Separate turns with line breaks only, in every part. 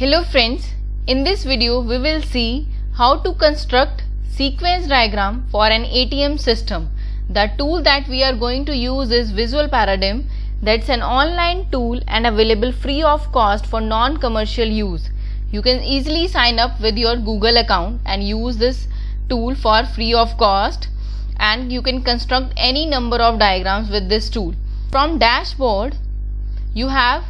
Hello friends, in this video we will see how to construct sequence diagram for an ATM system. The tool that we are going to use is Visual Paradigm that's an online tool and available free of cost for non-commercial use. You can easily sign up with your Google account and use this tool for free of cost and you can construct any number of diagrams with this tool. From dashboard you have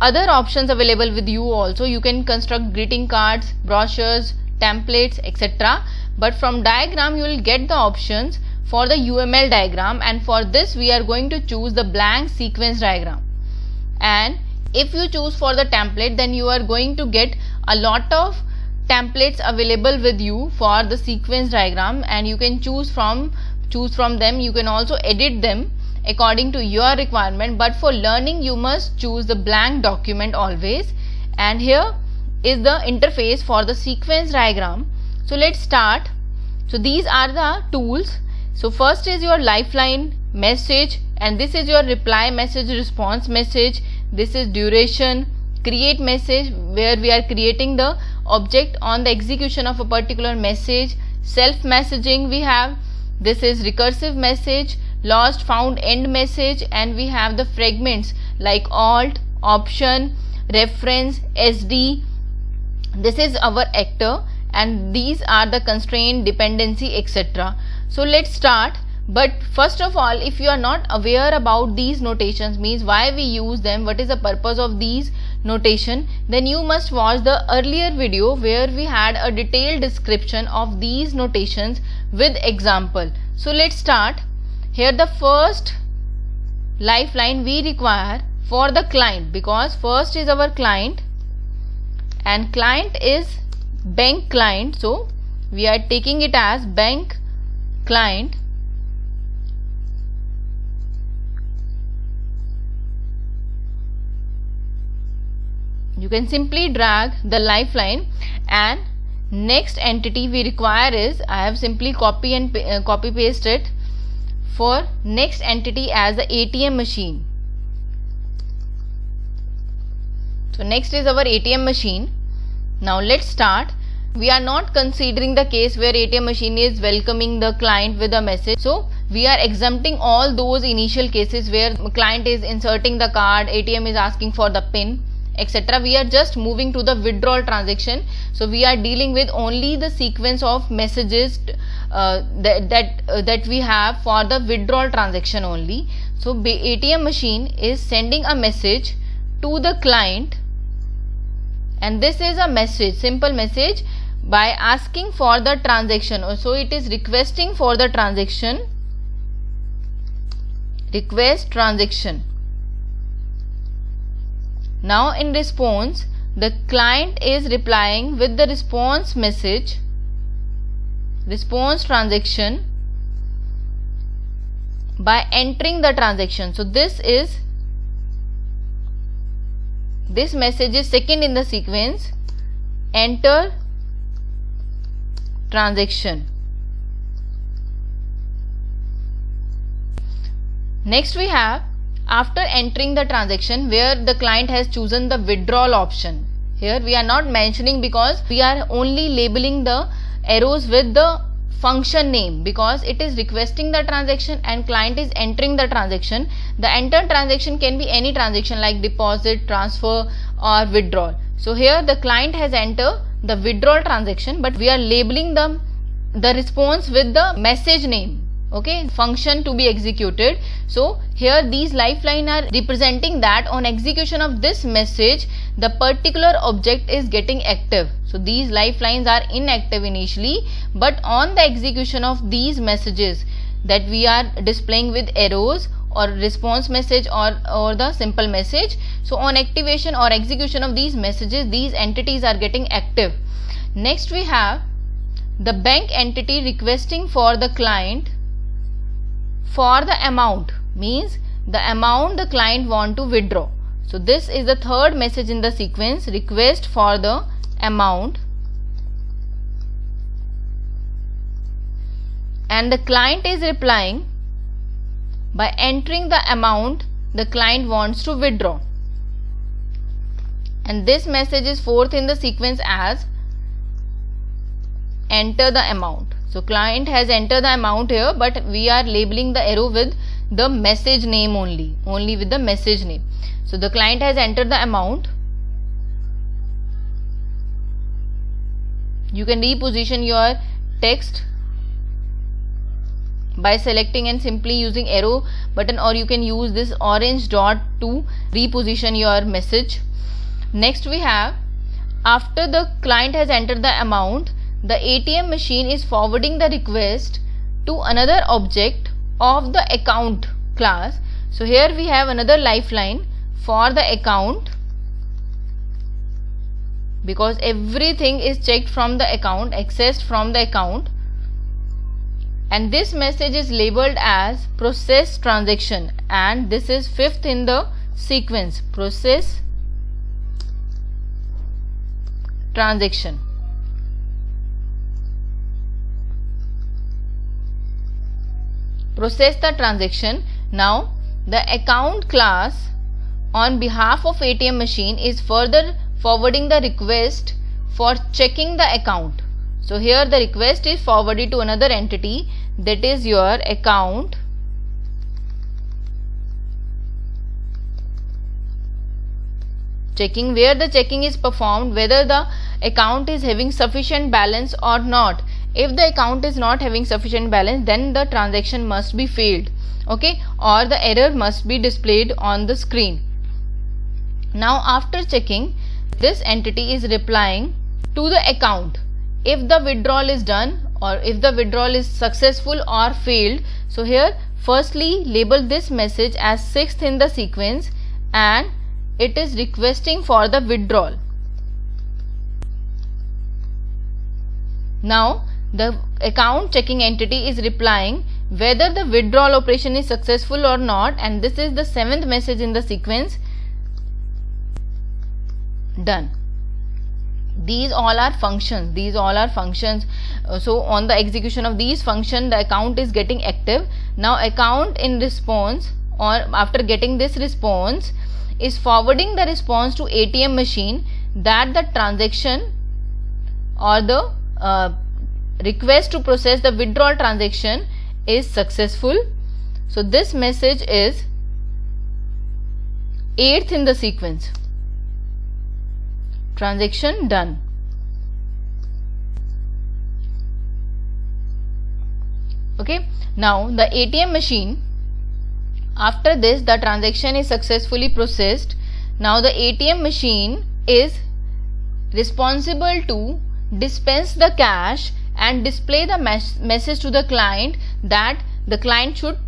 other options available with you also. You can construct greeting cards brochures templates etc but from diagram you will get the options for the UML diagram. And for this we are going to choose the blank sequence diagram. And if you choose for the template then you are going to get a lot of templates available with you for the sequence diagram. And you can choose from choose from them. You can also edit them according to your requirement but for learning you must choose the blank document always. And here is the interface for the sequence diagram. So let's start. So these are the tools. So first is your lifeline message and this is your reply message response message. This is duration create message where we are creating the object on the execution of a particular message. Self messaging we have. This is recursive message lost found end message and we have the fragments like alt option reference sd this is our actor and these are the constraint dependency etc so let's start. But first of all if you are not aware about these notations means why we use them what is the purpose of these notation then you must watch the earlier video where we had a detailed description of these notations with example. So let's start here the first lifeline we require for the client because first is our client and client is bank client. So we are taking it as bank client. You can simply drag the lifeline and next entity we require is I have simply copy and uh, copy paste it for next entity as the ATM machine. So next is our ATM machine. Now let's start. We are not considering the case where ATM machine is welcoming the client with a message. So we are exempting all those initial cases where client is inserting the card ATM is asking for the pin etc we are just moving to the withdrawal transaction. So we are dealing with only the sequence of messages uh, that that, uh, that we have for the withdrawal transaction only. So ATM machine is sending a message to the client and this is a message simple message by asking for the transaction. So it is requesting for the transaction. Request transaction. Now in response, the client is replying with the response message, response transaction by entering the transaction. So this is this message is second in the sequence. Enter transaction. Next we have after entering the transaction where the client has chosen the withdrawal option. Here we are not mentioning because we are only labeling the arrows with the function name because it is requesting the transaction and client is entering the transaction. The entered transaction can be any transaction like deposit transfer or withdrawal. So here the client has entered the withdrawal transaction but we are labeling the the response with the message name okay function to be executed. So here these lifeline are representing that on execution of this message the particular object is getting active. So these lifelines are inactive initially but on the execution of these messages that we are displaying with arrows or response message or or the simple message. So on activation or execution of these messages these entities are getting active. Next we have the bank entity requesting for the client for the amount means the amount the client want to withdraw. So this is the third message in the sequence request for the amount. And the client is replying by entering the amount the client wants to withdraw. And this message is fourth in the sequence as enter the amount so client has entered the amount here but we are labeling the arrow with the message name only only with the message name. So the client has entered the amount. You can reposition your text by selecting and simply using arrow button or you can use this orange dot to reposition your message. Next we have after the client has entered the amount the ATM machine is forwarding the request to another object of the account class. So here we have another lifeline for the account because everything is checked from the account accessed from the account. And this message is labeled as process transaction. And this is fifth in the sequence process transaction process the transaction. Now the account class on behalf of ATM machine is further forwarding the request for checking the account. So here the request is forwarded to another entity that is your account. Checking where the checking is performed whether the account is having sufficient balance or not if the account is not having sufficient balance then the transaction must be failed okay? Or the error must be displayed on the screen. Now after checking this entity is replying to the account. If the withdrawal is done or if the withdrawal is successful or failed so here firstly label this message as sixth in the sequence and it is requesting for the withdrawal. Now the account checking entity is replying whether the withdrawal operation is successful or not and this is the seventh message in the sequence. Done. These all are functions. These all are functions. Uh, so on the execution of these function the account is getting active. Now account in response or after getting this response is forwarding the response to ATM machine that the transaction or the uh, request to process the withdrawal transaction is successful so this message is eighth in the sequence transaction done. Okay, now the ATM machine after this the transaction is successfully processed. Now the ATM machine is responsible to dispense the cash and display the mes message to the client that the client should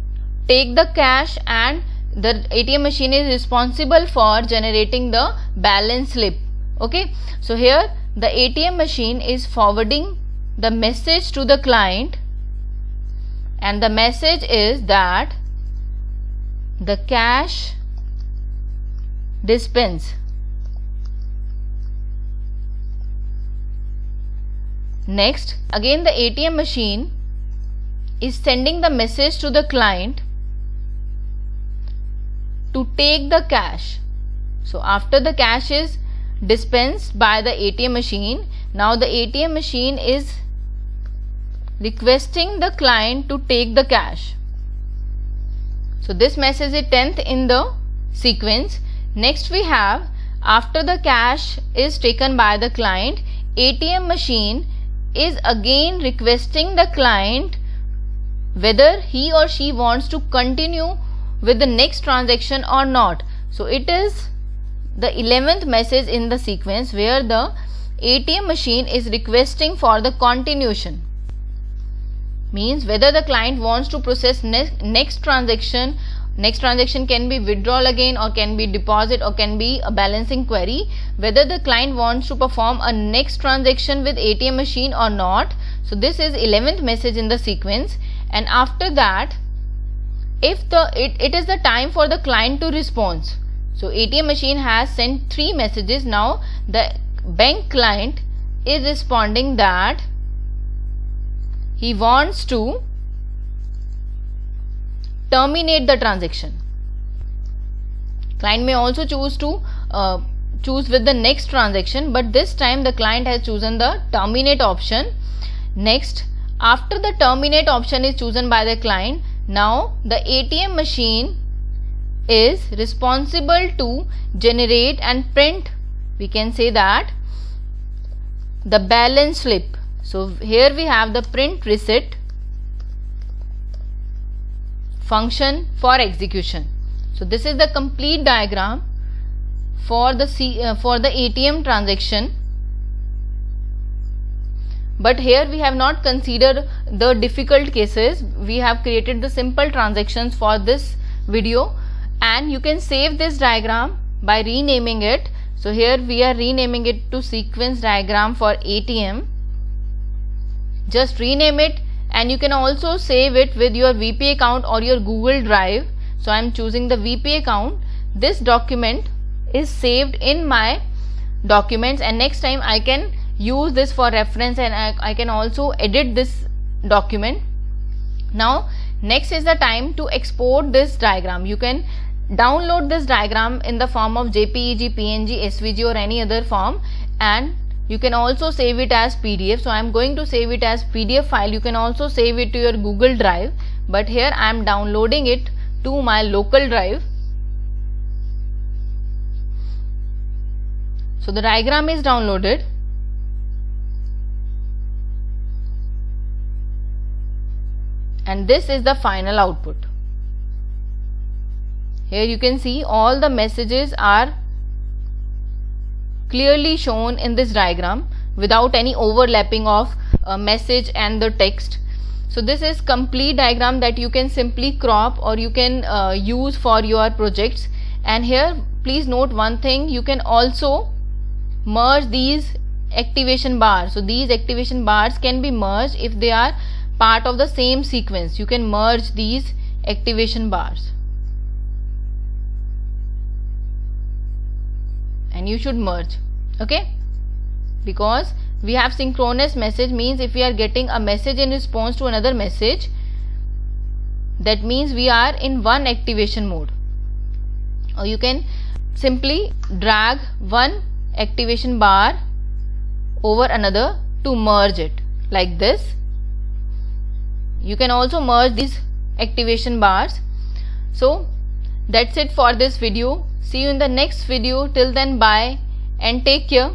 take the cash and the ATM machine is responsible for generating the balance slip. Okay? So here the ATM machine is forwarding the message to the client and the message is that the cash dispense next again the ATM machine is sending the message to the client to take the cash so after the cash is dispensed by the ATM machine. Now the ATM machine is requesting the client to take the cash. So this message is 10th in the sequence. Next we have after the cash is taken by the client, ATM machine is again requesting the client whether he or she wants to continue with the next transaction or not. So it is the 11th message in the sequence where the ATM machine is requesting for the continuation means whether the client wants to process next, next transaction next transaction can be withdrawal again or can be deposit or can be a balancing query. Whether the client wants to perform a next transaction with ATM machine or not. So this is 11th message in the sequence. And after that if the it, it is the time for the client to respond. So ATM machine has sent three messages. Now the bank client is responding that he wants to terminate the transaction. Client may also choose to uh, choose with the next transaction but this time the client has chosen the terminate option. Next after the terminate option is chosen by the client now the ATM machine is responsible to generate and print we can say that the balance slip. So here we have the print receipt function for execution. So this is the complete diagram for the C, uh, for the ATM transaction. But here we have not considered the difficult cases. We have created the simple transactions for this video. And you can save this diagram by renaming it. So here we are renaming it to sequence diagram for ATM just rename it and you can also save it with your VP account or your Google Drive. So I am choosing the VP account. This document is saved in my documents and next time I can use this for reference and I, I can also edit this document. Now next is the time to export this diagram. You can download this diagram in the form of JPEG, PNG, SVG or any other form and you can also save it as PDF. So I am going to save it as PDF file. You can also save it to your Google Drive but here I am downloading it to my local drive. So the diagram is downloaded and this is the final output. Here you can see all the messages are clearly shown in this diagram without any overlapping of a message and the text. So this is complete diagram that you can simply crop or you can uh, use for your projects and here please note one thing you can also merge these activation bars. So these activation bars can be merged if they are part of the same sequence you can merge these activation bars and you should merge okay? Because we have synchronous message means if we are getting a message in response to another message that means we are in one activation mode. Or you can simply drag one activation bar over another to merge it like this. You can also merge these activation bars. So that's it for this video. See you in the next video. Till then bye. And take care